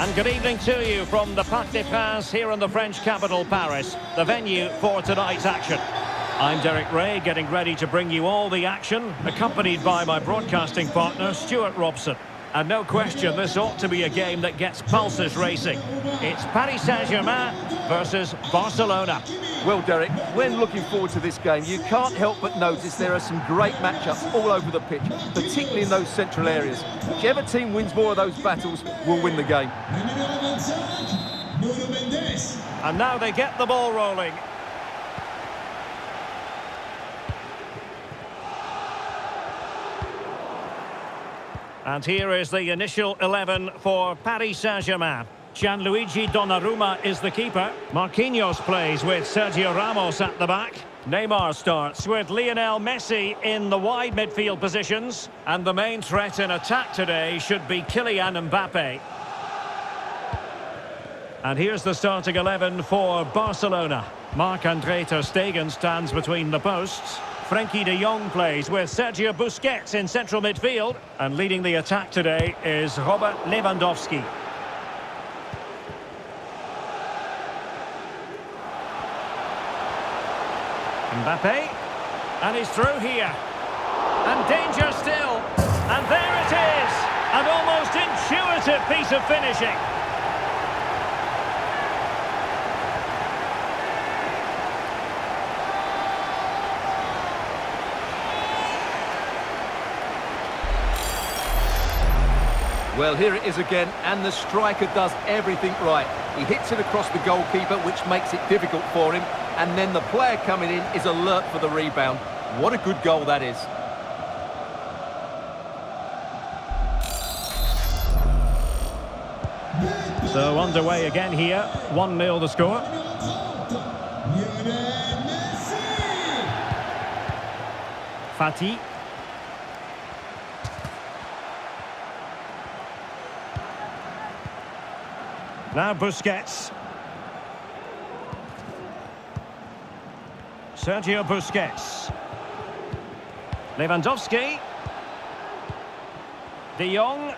And good evening to you from the Parc des Princes here in the French capital, Paris, the venue for tonight's action. I'm Derek Ray, getting ready to bring you all the action, accompanied by my broadcasting partner, Stuart Robson. And no question, this ought to be a game that gets pulses racing. It's Paris Saint-Germain versus Barcelona. Well, Derek, when looking forward to this game, you can't help but notice there are some great matchups all over the pitch, particularly in those central areas. Whichever team wins more of those battles will win the game. And now they get the ball rolling. And here is the initial 11 for Paris Saint-Germain. Gianluigi Donnarumma is the keeper. Marquinhos plays with Sergio Ramos at the back. Neymar starts with Lionel Messi in the wide midfield positions. And the main threat in attack today should be Kylian Mbappe. And here's the starting 11 for Barcelona. Marc-Andre Ter Stegen stands between the posts. Frenkie de Jong plays with Sergio Busquets in central midfield. And leading the attack today is Robert Lewandowski. Mbappe. And he's through here. And danger still. And there it is. An almost intuitive piece of finishing. Well, here it is again, and the striker does everything right. He hits it across the goalkeeper, which makes it difficult for him, and then the player coming in is alert for the rebound. What a good goal that is. So underway again here, 1-0 the score. Fati. Now Busquets. Sergio Busquets. Lewandowski. De Jong.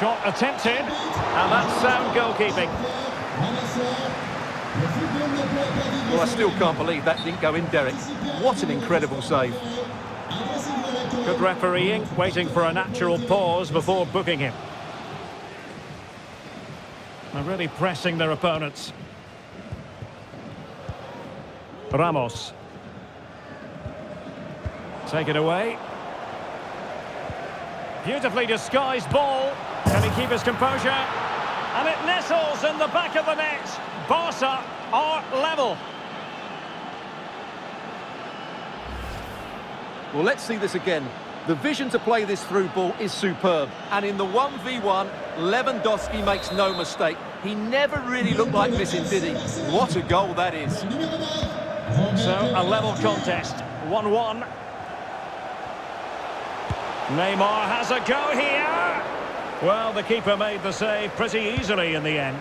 Shot attempted. And that's sound goalkeeping. Well, I still can't believe that didn't go in, Derek. What an incredible save. Good refereeing, waiting for a natural pause before booking him. They're really pressing their opponents. Ramos. Take it away. Beautifully disguised ball. Can he keep his composure? And it nestles in the back of the net. Barca are level. Well, let's see this again. The vision to play this through ball is superb. And in the 1v1, Lewandowski makes no mistake. He never really looked like missing, did he? What a goal that is. So, a level contest. 1-1. Neymar has a go here. Well, the keeper made the save pretty easily in the end.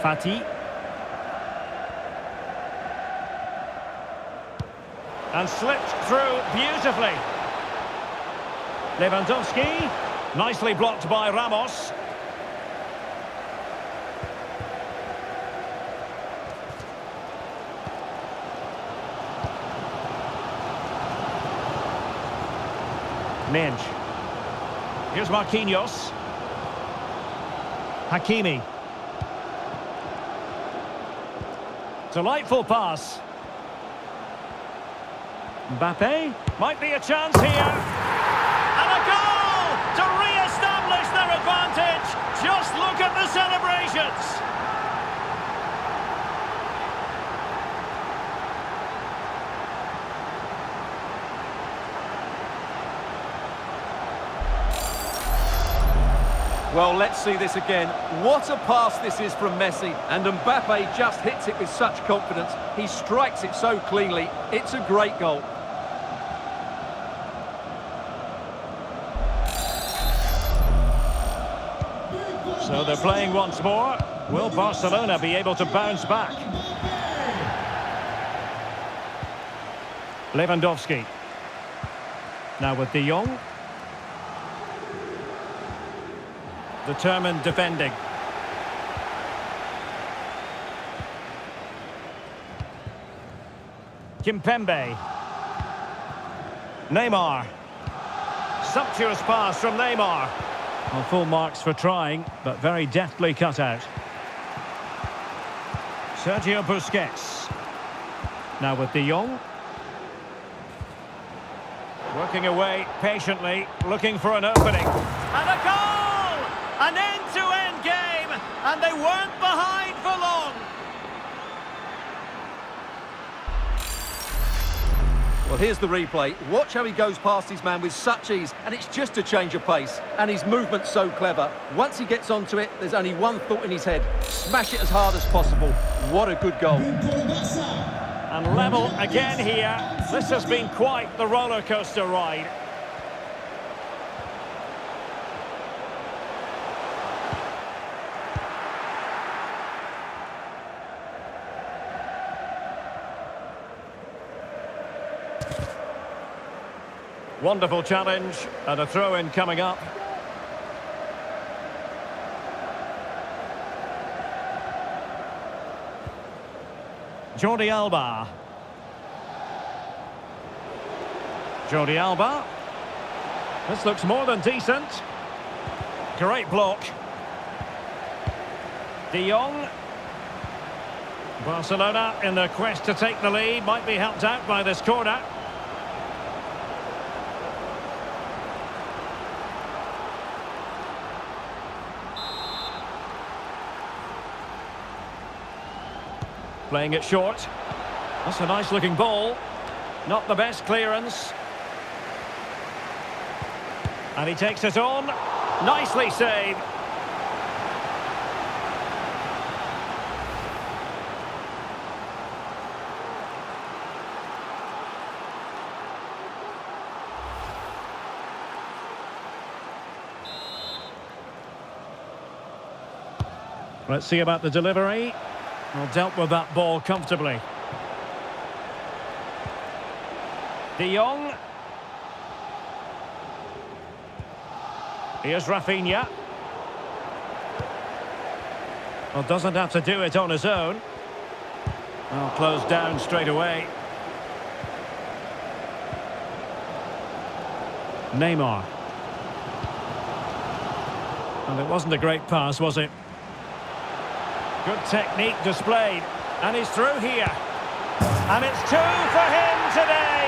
Fati. And slipped through beautifully. Lewandowski. Nicely blocked by Ramos. Minge. Here's Marquinhos. Hakimi. Delightful pass. Mbappe. Might be a chance here. And a goal to re-establish their advantage. Just look at the celebrations. Well, let's see this again. What a pass this is from Messi. And Mbappe just hits it with such confidence. He strikes it so cleanly. It's a great goal. So they're playing once more. Will Barcelona be able to bounce back? Lewandowski. Now with De Jong. Determined defending. Kimpembe. Neymar. Sumptuous pass from Neymar. Well, full marks for trying, but very deftly cut out. Sergio Busquets. Now with De Jong. Working away patiently, looking for an opening. And a goal! An end-to-end -end game, and they weren't behind for long. Well, here's the replay. Watch how he goes past his man with such ease, and it's just a change of pace. And his movement's so clever. Once he gets onto it, there's only one thought in his head. Smash it as hard as possible. What a good goal. And level again here. This has been quite the roller coaster ride. Wonderful challenge and a throw-in coming up. Jordi Alba. Jordi Alba. This looks more than decent. Great block. De Jong. Barcelona in the quest to take the lead. Might be helped out by this corner. Playing it short. That's a nice looking ball. Not the best clearance. And he takes it on. Nicely saved. Let's see about the delivery. Well, dealt with that ball comfortably. De Jong. Here's Rafinha. Well, doesn't have to do it on his own. Well, closed down straight away. Neymar. And it wasn't a great pass, was it? Good technique displayed. And he's through here. And it's two for him today.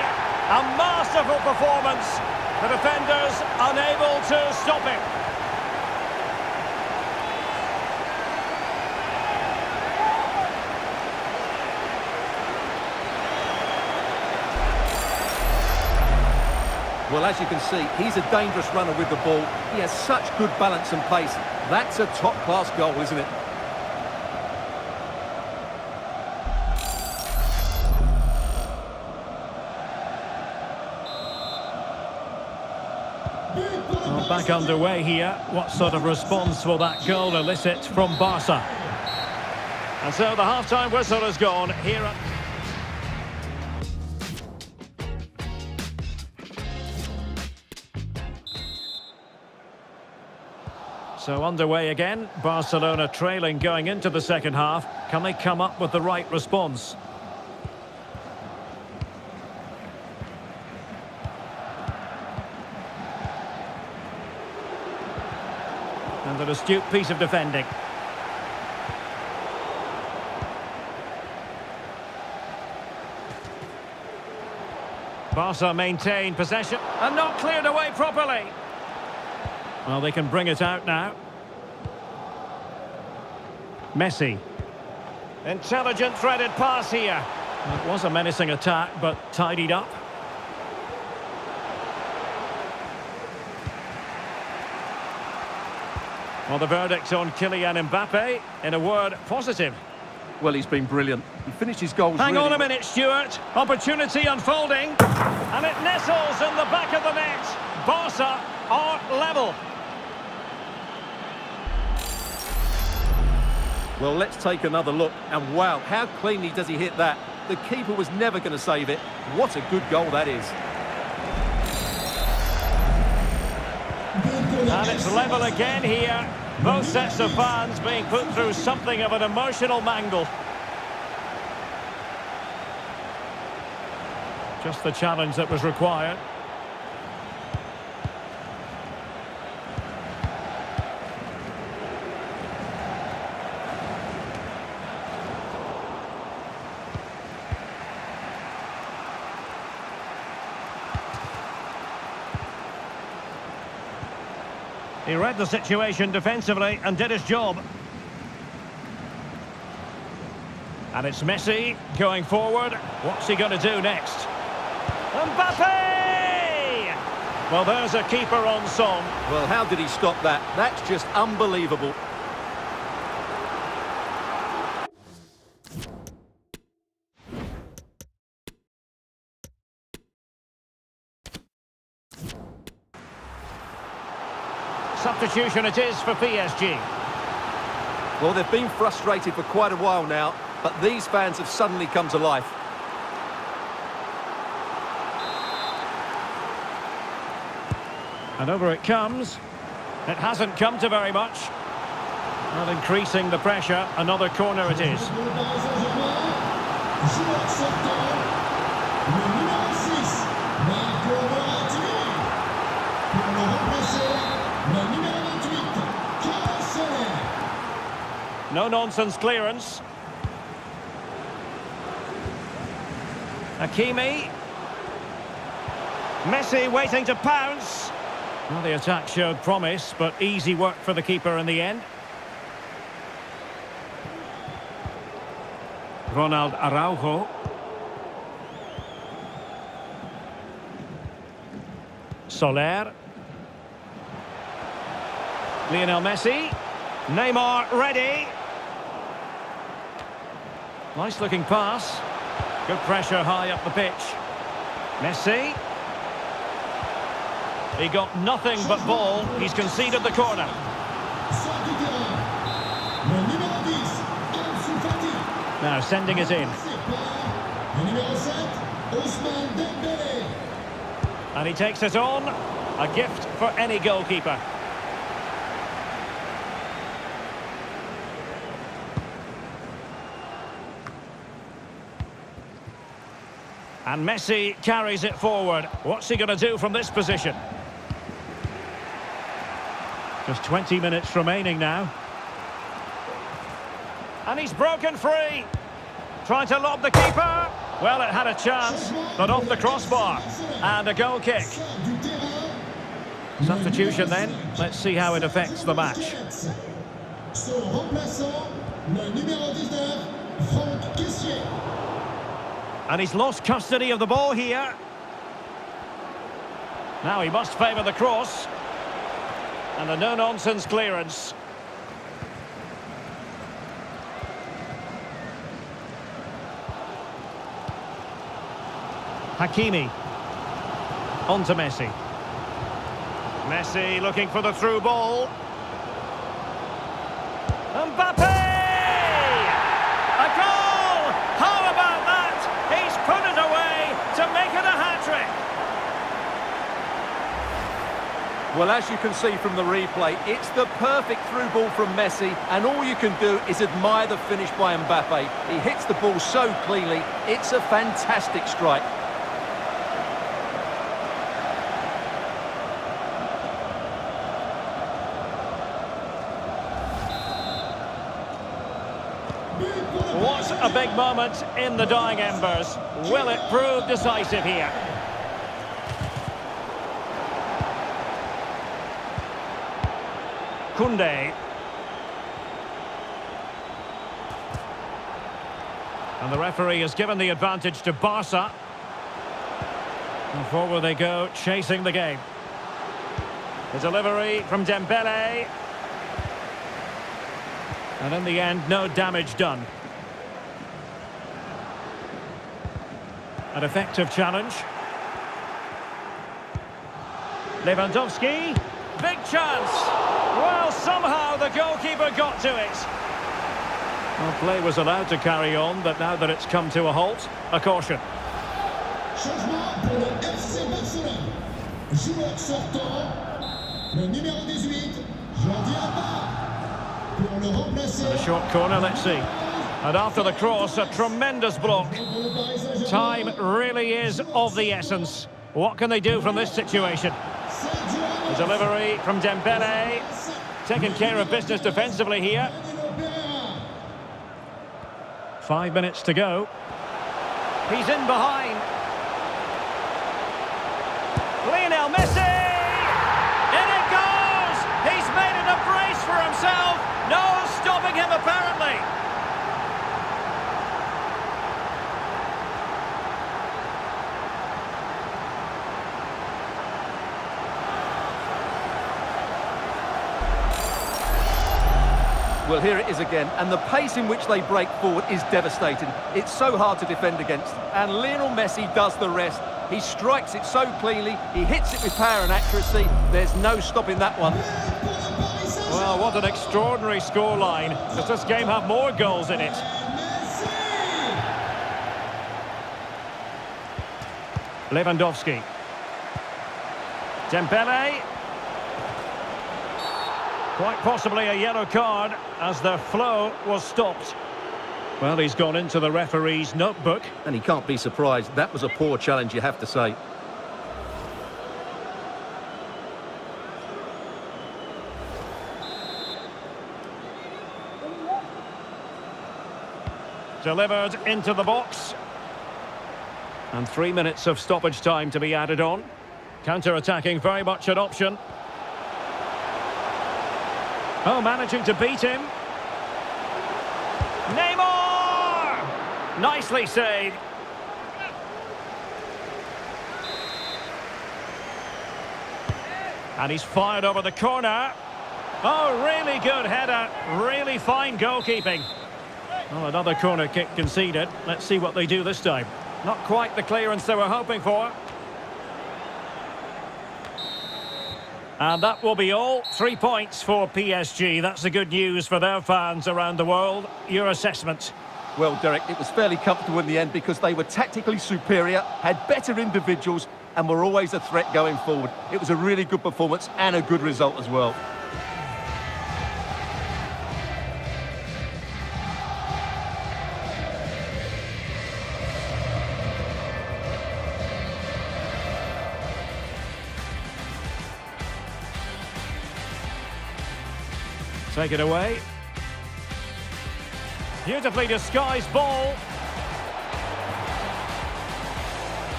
A masterful performance. The defenders unable to stop him. Well, as you can see, he's a dangerous runner with the ball. He has such good balance and pace. That's a top-class goal, isn't it? Back underway here. What sort of response will that goal elicit from Barca? And so the half-time whistle has gone here at... So underway again, Barcelona trailing going into the second half. Can they come up with the right response? And an astute piece of defending. Barca maintain possession and not cleared away properly. Well, they can bring it out now. Messi. Intelligent threaded pass here. It was a menacing attack, but tidied up. Well, the verdict on Kylian Mbappe, in a word, positive. Well, he's been brilliant. He finished his goals Hang really on a minute, Stuart. Opportunity unfolding. And it nestles in the back of the net. Barca are level. Well, let's take another look. And wow, how cleanly does he hit that? The keeper was never going to save it. What a good goal that is. And it's level again here. Both sets of fans being put through something of an emotional mangle. Just the challenge that was required. He read the situation defensively and did his job. And it's Messi going forward. What's he going to do next? Mbappe! Well, there's a keeper on song. Well, how did he stop that? That's just unbelievable. Substitution it is for PSG. Well, they've been frustrated for quite a while now, but these fans have suddenly come to life. And over it comes. It hasn't come to very much. Not increasing the pressure. Another corner it is. No-nonsense clearance. Hakimi. Messi waiting to pounce. Well, the attack showed promise, but easy work for the keeper in the end. Ronald Araujo. Soler. Lionel Messi. Neymar ready. Nice looking pass. Good pressure high up the pitch. Messi. He got nothing but ball. He's conceded the corner. Now sending it in. And he takes it on. A gift for any goalkeeper. And Messi carries it forward. What's he going to do from this position? Just 20 minutes remaining now. And he's broken free. Trying to lob the keeper. Well, it had a chance, but off the crossbar. And a goal kick. Substitution then. Let's see how it affects the match. And he's lost custody of the ball here. Now he must favour the cross. And a no-nonsense clearance. Hakimi. On to Messi. Messi looking for the through ball. Mbappe! A goal! How about that? He's put it away to make it a hat-trick. Well, as you can see from the replay, it's the perfect through ball from Messi, and all you can do is admire the finish by Mbappe. He hits the ball so cleanly, it's a fantastic strike. What a big moment in the dying embers. Will it prove decisive here? Koundé. And the referee has given the advantage to Barca. And forward they go, chasing the game. The delivery from Dembele. And in the end, no damage done. An effective challenge. Lewandowski. Big chance. Well, the goalkeeper got to it. Well, play was allowed to carry on, but now that it's come to a halt, a caution. Changement pour le FC Barcelone. Joueur sortant, le numéro 18, Jordi pour le remplacer. And a short corner, let's see. And after the cross, a tremendous block. Pour le Paris Saint-Germain. Time really is of the essence. What can they do from this situation? Sergio The delivery from Dembele. Taking care of business defensively here. Five minutes to go. He's in behind. Lionel Messi! In it goes! He's made it a brace for himself. No stopping him, apparently. Well, here it is again, and the pace in which they break forward is devastating. It's so hard to defend against, and Lionel Messi does the rest. He strikes it so cleanly, he hits it with power and accuracy. There's no stopping that one. Well, what an extraordinary scoreline. Does this game have more goals in it? Lewandowski. Dembele. Quite possibly a yellow card as the flow was stopped. Well, he's gone into the referee's notebook. And he can't be surprised. That was a poor challenge, you have to say. Delivered into the box. And three minutes of stoppage time to be added on. Counter-attacking, very much an option. Oh, managing to beat him. Neymar! Nicely saved. And he's fired over the corner. Oh, really good header. Really fine goalkeeping. Well, another corner kick conceded. Let's see what they do this time. Not quite the clearance they were hoping for. And that will be all. Three points for PSG. That's the good news for their fans around the world. Your assessment? Well, Derek, it was fairly comfortable in the end because they were tactically superior, had better individuals, and were always a threat going forward. It was a really good performance and a good result as well. Take it away. Beautifully disguised ball.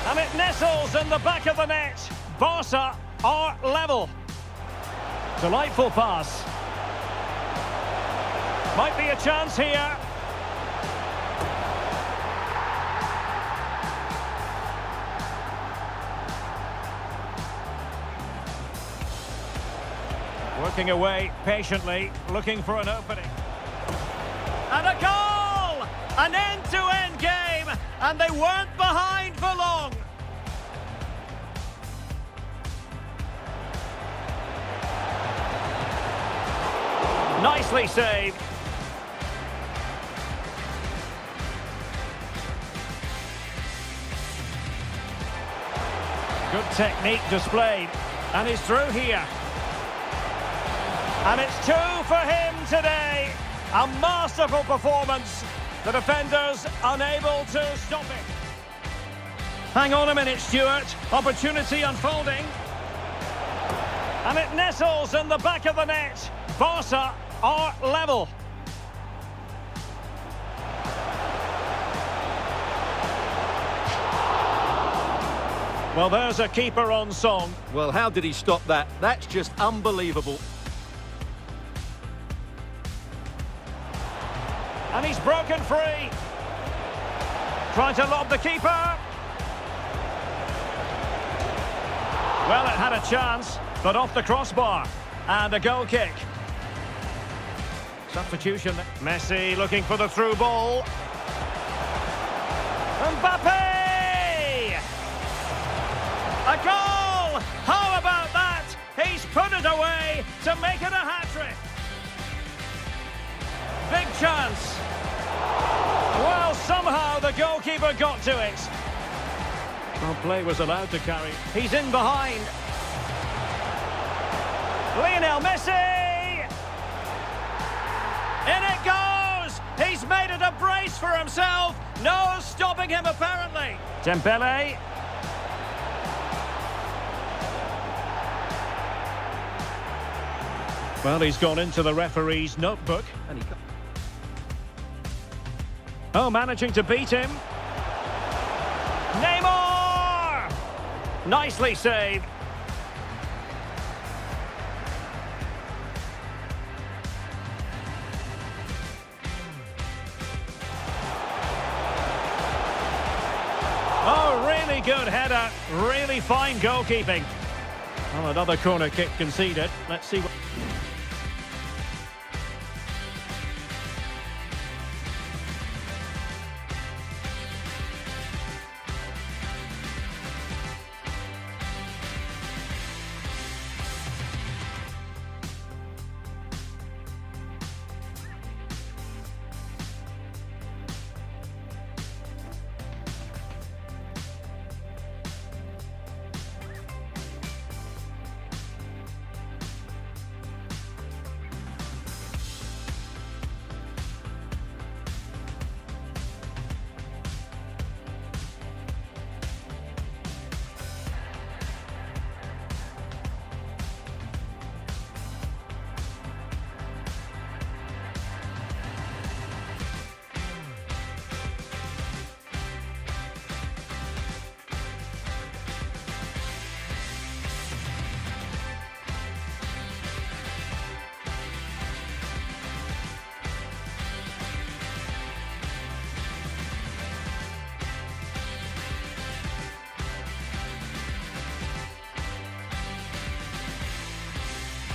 And it nestles in the back of the net. Barca are level. Delightful pass. Might be a chance here. Working away patiently, looking for an opening. And a goal! An end-to-end game, and they weren't behind for long. Nicely saved. Good technique displayed, and he's through here. And it's two for him today. A masterful performance. The defenders unable to stop it. Hang on a minute, Stuart. Opportunity unfolding. And it nestles in the back of the net. Barca are level. Well, there's a keeper on song. Well, how did he stop that? That's just unbelievable. And he's broken free. Trying to lob the keeper. Well, it had a chance, but off the crossbar. And a goal kick. Substitution. Messi looking for the through ball. Mbappe! A goal! How about that? He's put it away to make it a hat-trick. Big chance. Somehow the goalkeeper got to it. Well, play was allowed to carry. He's in behind. Lionel Messi! In it goes! He's made it a brace for himself. No stopping him, apparently. Dembele. Well, he's gone into the referee's notebook. And he Oh, managing to beat him. Neymar! Nicely saved. Oh, really good header. Really fine goalkeeping. Well, another corner kick conceded. Let's see what...